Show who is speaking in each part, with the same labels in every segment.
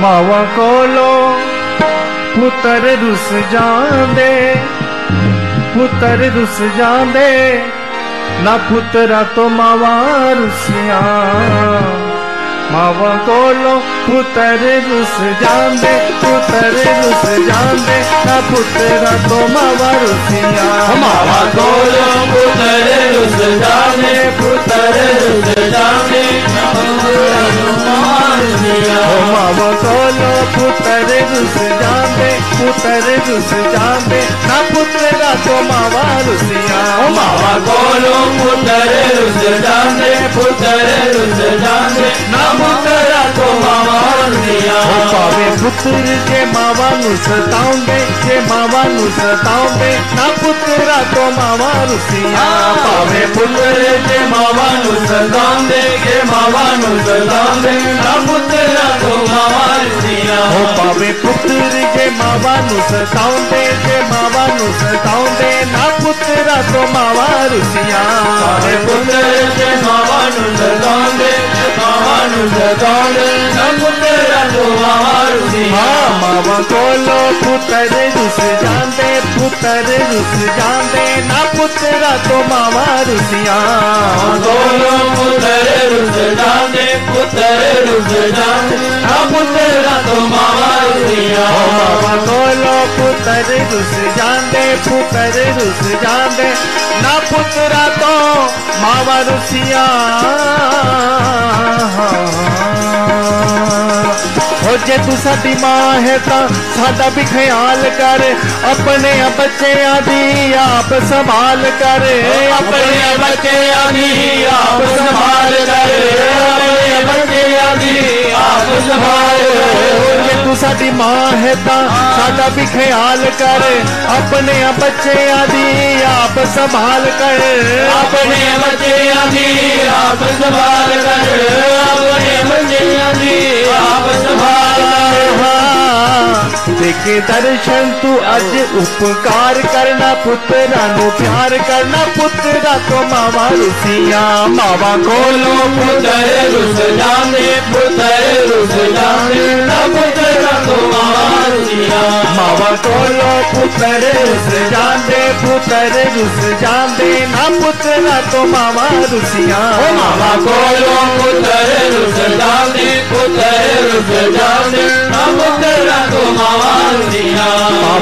Speaker 1: मावा कोलो पुत्र रुस जांदे पुत्र रुस जांदे, ना पुत्रा तो मावा रुसिया। मावा कोलो पुत्र रुस जांदे पुलिस जाने न पुत्र तो मवर सिया मावा
Speaker 2: गोलो पुतर रुस जाने पुतर रुस जाने।
Speaker 1: मावा गोलो पुतर रुस जाने पुतर रुस जाने न पुत्र तो मावा रुसिया। मावा
Speaker 2: गोलो पुत्र रुज जाने पुत्र रुज जाने। नाम करा तो मावा रुसिया। पावे
Speaker 1: पुत्र के मावा नु सताऊँगे के मावा नु सताऊँगे ना पुत्र तो मावा रुसिया। पावे
Speaker 2: पुत्र के मावा नु सताऊँगे के मावा नु सताऊँगे ना पुत्र तो मावा रुसिया। हो
Speaker 1: पावे पुत्र जे मावा नु सताउंदे जे मावा नु ना पुत्रा तो मावा रुसिया पावे
Speaker 2: पुत्र जे मावा नु सताउंदे मावा नु ना पुत्रा तो मावा रुसिया
Speaker 1: हाँ, मावा पुत्र रुस जानदे पुत्र रुस जानदे ना पुत्रा तो मावा रुसिया
Speaker 2: पुतरू से जाने ना तो मावा
Speaker 1: बोलो रुस रुस ना तो रुसिया। जे तू सा माँ है तो साडा भी ख्याल कर अपने बच्चों दी आप संभाल कर। अपने
Speaker 2: बच्चों दी आप संभाल कर।
Speaker 1: ਸਾਡੀ ਮਾਂ ਹੈ ਤਾਂ ਸਾਡਾ ਵੀ ਖਿਆਲ ਕਰ ਆਪਣੇ ਬੱਚਿਆਂ ਦੀ ਆਪ ਸੰਭਾਲ ਕਰ
Speaker 2: ਆਪਣੇ ਬੱਚਿਆਂ ਦੀ ਆਪ ਸੰਭਾਲ ਕਰ ਆਪਣੇ ਬੱਚਿਆਂ ਦੀ ਆਪ ਸੰਭਾਲ ਕਰ
Speaker 1: ਦੇਖੇ ਦਰਸ਼ਨ ਤੂੰ ਅੱਜ ਉਪਕਾਰ ਕਰਨਾ ਪੁੱਤਰਾਂ ਨੂੰ ਪਿਆਰ ਕਰਨਾ ਪੁੱਤਰਾ ਤੋਂ ਮਾਵਾ ਰੁਸੀਆਂ ਮਾਵਾ ਕੋਲੋਂ
Speaker 2: ਪੁੱਤਰ ਰੁੱਸ ਜਾਂਦੇ ਪੁੱਤਰ ਰੁੱਸ ਜਾਂਦੇ
Speaker 1: बाबा कोलो पुत्र रुस जाते पुत्र रुस जाते ना पुत्र ना तो मामा रुसिया बाबा
Speaker 2: कोलो पुत्र रुस जाते पुत्र रुस जाते ना पुत्र ना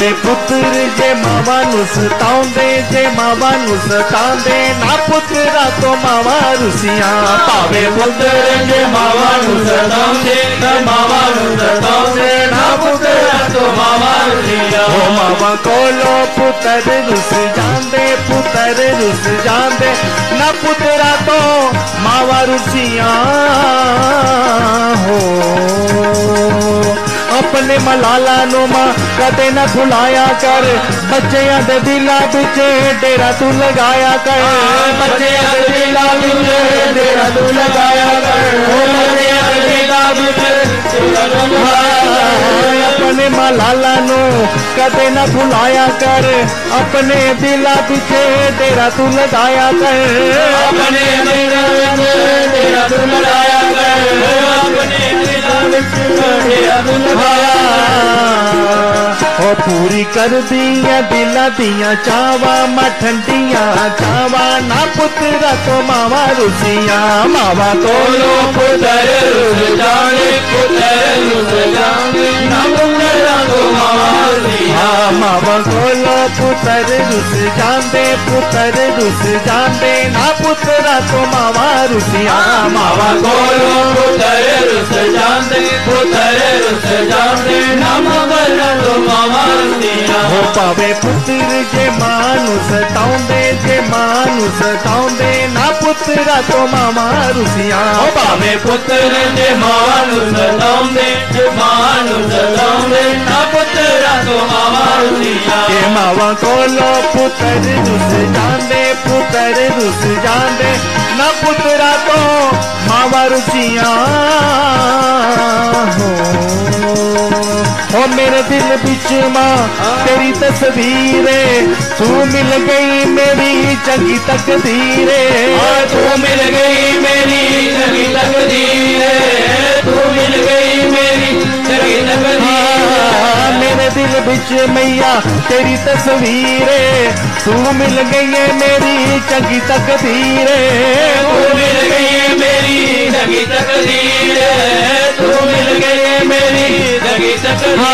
Speaker 1: ਭਾਵੇਂ ਪੁੱਤਰ ਜੇ ਮਾਵਾ ਨੂੰ ਸਤਾਉਂਦੇ ਜੇ ਮਾਵਾ ਨੂੰ ਸਤਾਉਂਦੇ ਨਾ ਪੁੱਤਰਾ ਤੋਂ ਮਾਵਾ ਰੁਸੀਆਂ ਭਾਵੇਂ
Speaker 2: ਪੁੱਤਰ ਜੇ ਮਾਵਾ ਨੂੰ ਸਤਾਉਂਦੇ ਨਾ ਮਾਵਾ ਨੂੰ ਸਤਾਉਂਦੇ ਨਾ ਪੁੱਤਰਾ ਤੋਂ ਮਾਰਦੀਆਂ ਓ
Speaker 1: ਮਾਵਾ ਕੋਲੋਂ ਪੁੱਤਰ ਰੁੱਸ ਜਾਂਦੇ ਪੁੱਤਰ ਰੁੱਸ ਜਾਂਦੇ ਨਾ ਪੁੱਤਰਾ ਤੋਂ ਮਾਵਾ ਰੁਸੀਆਂ ਹੋ अपने मलाला नुमा, कदे ना भुलाया कर। बच्चे के दिला बिच डेरा तू लगाया कर। बच्चे के दिला
Speaker 2: बिच डेरा तू लगाया कर।
Speaker 1: अपने मलाला नु कदे ना भुलाया कर। अपने दिला बिच डेरा तू लगाया कर।
Speaker 2: अपने दिला बिच डेरा तू लगाया
Speaker 1: ओ पूरी कर दिया, दिला दिया, चावा मा ठंडिया चावा ना पुत्र तो मावा रुसिया, मावा तो
Speaker 2: मावा रुसिया।
Speaker 1: पुत्र रुस जाते पुत्र रुस जाते ना पुत्र तो मावा रुसिया। मावा
Speaker 2: तो पुत्र रुस जाते पुतरे सजाने हो
Speaker 1: पावे पुत्र जे मानुस ताउंदे जे मानुस ताउंदे ना पुत्र तो मामा रुसिया। हो
Speaker 2: पावे पुत्र जे मानुस ताउंदे जे मानुस ताउंदे ना पुत्र तो मामा रुसिया। के
Speaker 1: मावा कोलो पुत्र रुस जांदे पुत्र रुस जांदे ना पुत्रा तो मावा रुसिया। और मेरे दिल बिच माँ, तेरी तस्वीरे, तू मिल गई मेरी चंगी तकदीरे
Speaker 2: तू मिल गई मेरी चंगी तक
Speaker 1: दिल बिच मैया तेरी तस्वीर। तू मिल गई है मेरी चंगी तकदीर। तू मिल
Speaker 2: गई है मेरी लगी तकदीर। तू मिल गई है मेरी लगी तकदीर।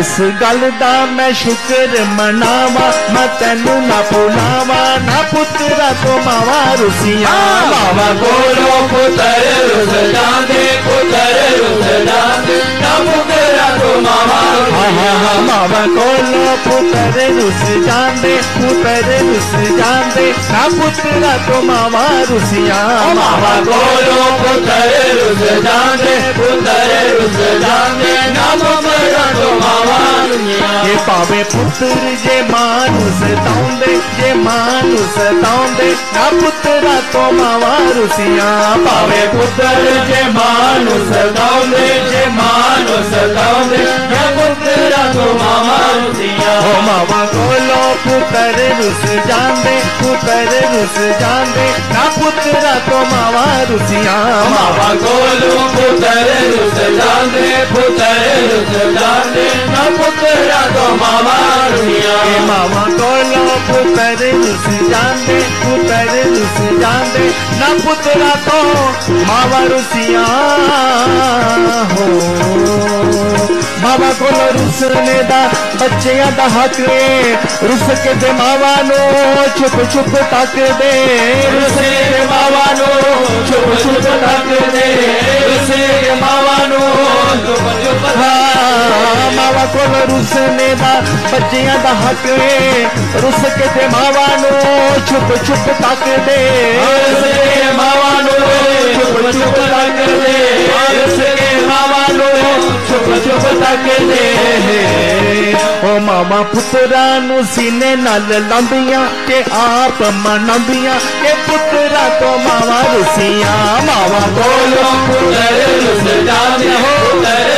Speaker 1: इस गल का मैं शुक्र मनावा मैं तेनू ना भुलावा। ना पुत्रा तो मावा रुसिया। मावा
Speaker 2: कोलो पुत्र रुस जांदे पुत्र रुस जांदे। ना पुत्रा तो
Speaker 1: मावा कोलो पुत्र रुस जांदे पुत्र रुस जांदे ना पुत्रा तो मावा रुसिया बाबा
Speaker 2: कोलो पुत्र रुस जांदे पुत्र रुस जांदे ना पुत्रा तो मावा ये
Speaker 1: पावे पुत्र जे मानुस ताउंदे जे मानुस ताउंदे ना पुत्रा तो मावा रुसिया पावे।
Speaker 2: पुत्र जे मानुस गाउंदे जे मानुस गाउंदे ना पुत्रा तो मावा रुसिया। ओ
Speaker 1: मावा कोलो पुत्र रुस जांदे पुत्र रुस जांदे, ना पुत्रा तो मावा रुसिया। मावा
Speaker 2: कोलो पुत्र रुस जांदे पुत्र रुस जांदे, ना तो मामा
Speaker 1: मामा को लोग पैरे निस जान ना पुतरा तो मावा रुसिया हो। मामा को रुसने दा बच्चिया दा हक ले रुस के दे मावा नो छुप छुप तक दे। रुस
Speaker 2: के मावा नो छुप छुप तक दे। रुस के मावा नो छुप छुप
Speaker 1: मावा को रुस मावा छुप छुप तक दे।
Speaker 2: मावा
Speaker 1: सीने नल लाबिया के आप मनाबिया के पुत्रा तो मावा रुसिया। मावा
Speaker 2: बोलो पुत्र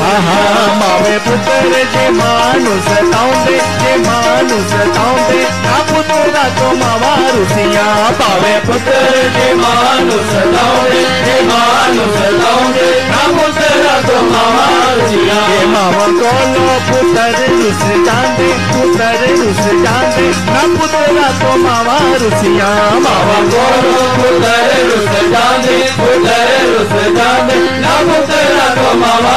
Speaker 2: मावा
Speaker 1: मावे पुत्र जे मानुस ताउंदे जे मानुस ताउंदे ना पुत्रा तो मावा रुसिया। पावे
Speaker 2: पुत्र जे मानुस ताऊंदे, जे मानुस ताऊंदे ना पुत्र तो मावा रुसिया। ये
Speaker 1: मावा कोलो पुत्र रुस जांदे पुत्र रुस ना पुत्रा तो मावा रुसिया। मावा
Speaker 2: गोरो पुत्र रुस जाने पुत्र रुस जाने ना पुत्र तो मावा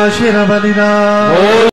Speaker 1: 마시라바디나